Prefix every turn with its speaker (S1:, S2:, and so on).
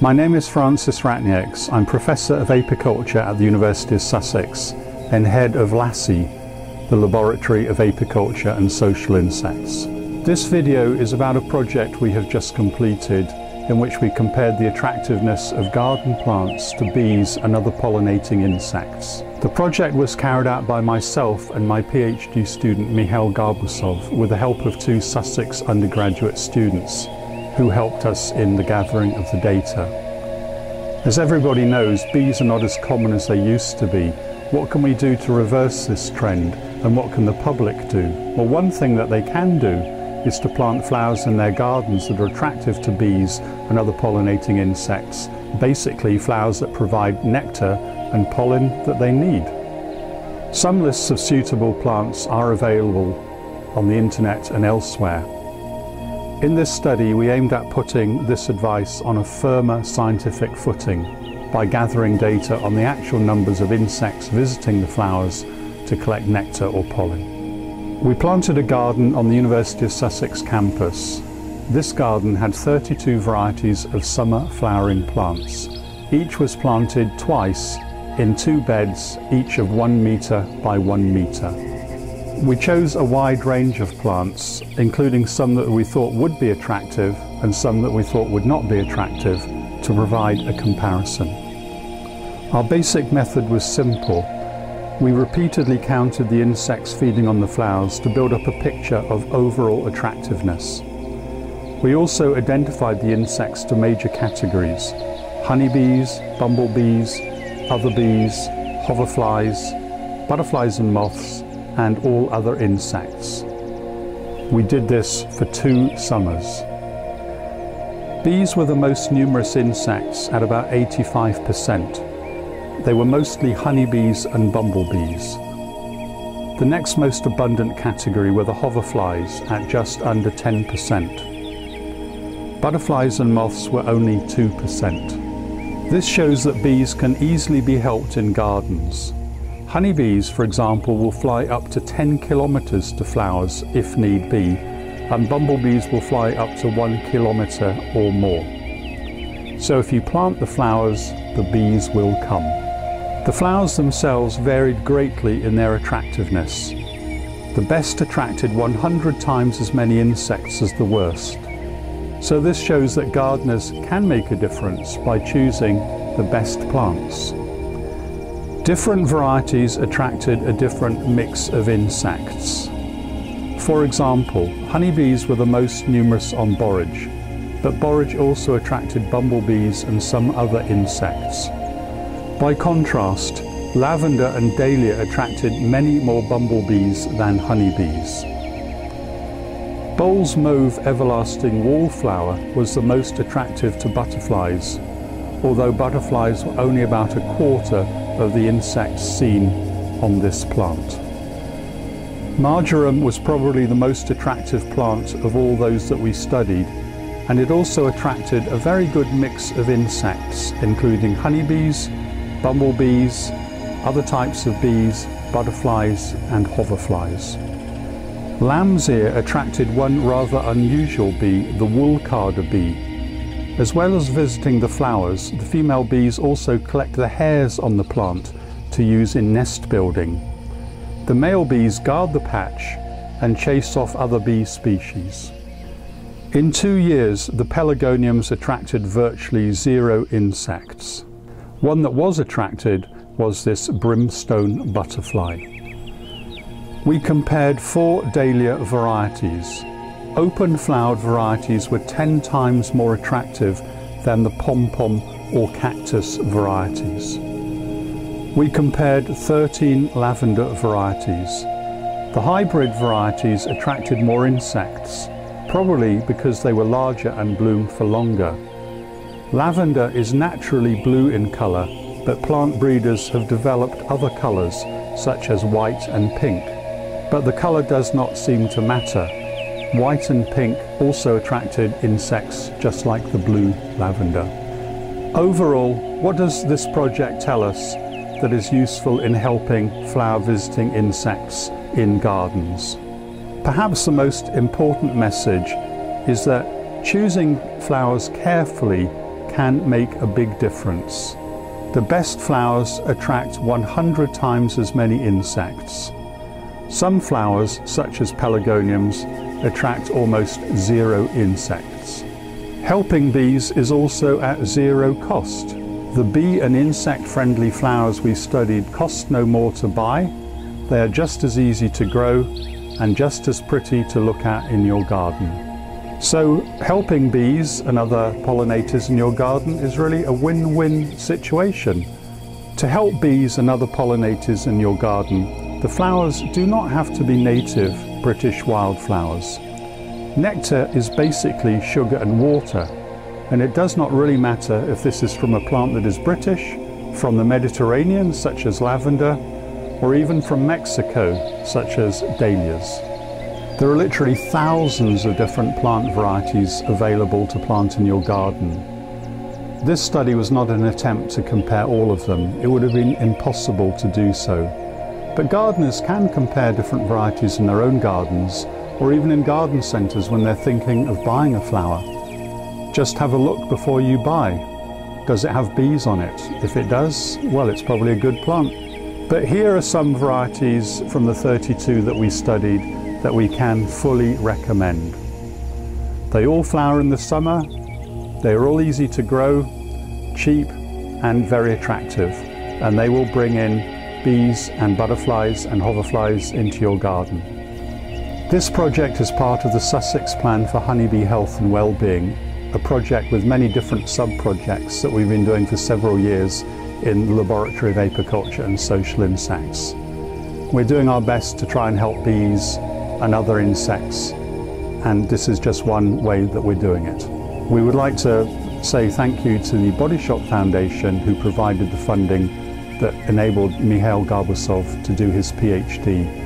S1: My name is Francis Ratnieks. I'm Professor of Apiculture at the University of Sussex and Head of LASSI, the Laboratory of Apiculture and Social Insects. This video is about a project we have just completed in which we compared the attractiveness of garden plants to bees and other pollinating insects. The project was carried out by myself and my PhD student Mihail Garbuzov with the help of two Sussex undergraduate students who helped us in the gathering of the data. As everybody knows, bees are not as common as they used to be. What can we do to reverse this trend and what can the public do? Well, one thing that they can do is to plant flowers in their gardens that are attractive to bees and other pollinating insects, basically flowers that provide nectar and pollen that they need. Some lists of suitable plants are available on the internet and elsewhere. In this study, we aimed at putting this advice on a firmer scientific footing by gathering data on the actual numbers of insects visiting the flowers to collect nectar or pollen. We planted a garden on the University of Sussex campus. This garden had 32 varieties of summer flowering plants. Each was planted twice in two beds, each of one metre by one metre. We chose a wide range of plants, including some that we thought would be attractive and some that we thought would not be attractive, to provide a comparison. Our basic method was simple. We repeatedly counted the insects feeding on the flowers to build up a picture of overall attractiveness. We also identified the insects to major categories honeybees, bumblebees, other bees, hoverflies, butterflies and moths, and all other insects. We did this for two summers. Bees were the most numerous insects at about 85%. They were mostly honeybees and bumblebees. The next most abundant category were the hoverflies at just under 10%. Butterflies and moths were only 2%. This shows that bees can easily be helped in gardens Honeybees, for example, will fly up to 10 kilometers to flowers if need be, and bumblebees will fly up to one kilometer or more. So if you plant the flowers, the bees will come. The flowers themselves varied greatly in their attractiveness. The best attracted 100 times as many insects as the worst. So this shows that gardeners can make a difference by choosing the best plants. Different varieties attracted a different mix of insects. For example, honeybees were the most numerous on borage, but borage also attracted bumblebees and some other insects. By contrast, lavender and dahlia attracted many more bumblebees than honeybees. Bowles mauve everlasting wallflower was the most attractive to butterflies, although butterflies were only about a quarter of the insects seen on this plant. Marjoram was probably the most attractive plant of all those that we studied and it also attracted a very good mix of insects including honeybees, bumblebees, other types of bees, butterflies and hoverflies. Lamb's ear attracted one rather unusual bee, the woolcarder bee, as well as visiting the flowers, the female bees also collect the hairs on the plant to use in nest building. The male bees guard the patch and chase off other bee species. In two years, the pelargoniums attracted virtually zero insects. One that was attracted was this brimstone butterfly. We compared four dahlia varieties open flowered varieties were 10 times more attractive than the pom-pom or cactus varieties. We compared 13 lavender varieties. The hybrid varieties attracted more insects, probably because they were larger and bloomed for longer. Lavender is naturally blue in colour, but plant breeders have developed other colours, such as white and pink. But the colour does not seem to matter White and pink also attracted insects just like the blue lavender. Overall, what does this project tell us that is useful in helping flower visiting insects in gardens. Perhaps the most important message is that choosing flowers carefully can make a big difference. The best flowers attract 100 times as many insects. Some flowers, such as pelargoniums, attract almost zero insects. Helping bees is also at zero cost. The bee and insect friendly flowers we studied cost no more to buy. They are just as easy to grow and just as pretty to look at in your garden. So helping bees and other pollinators in your garden is really a win-win situation. To help bees and other pollinators in your garden, the flowers do not have to be native British wildflowers. Nectar is basically sugar and water, and it does not really matter if this is from a plant that is British, from the Mediterranean, such as lavender, or even from Mexico, such as dahlias. There are literally thousands of different plant varieties available to plant in your garden. This study was not an attempt to compare all of them. It would have been impossible to do so. But gardeners can compare different varieties in their own gardens or even in garden centres when they're thinking of buying a flower. Just have a look before you buy. Does it have bees on it? If it does, well, it's probably a good plant. But here are some varieties from the 32 that we studied that we can fully recommend. They all flower in the summer, they are all easy to grow, cheap and very attractive and they will bring in bees and butterflies and hoverflies into your garden. This project is part of the Sussex Plan for Honeybee Health and Wellbeing, a project with many different sub-projects that we've been doing for several years in the Laboratory of Apiculture and Social Insects. We're doing our best to try and help bees and other insects. And this is just one way that we're doing it. We would like to say thank you to the Body Shop Foundation who provided the funding that enabled Mihail Garbuzov to do his PhD